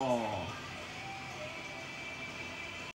Oh.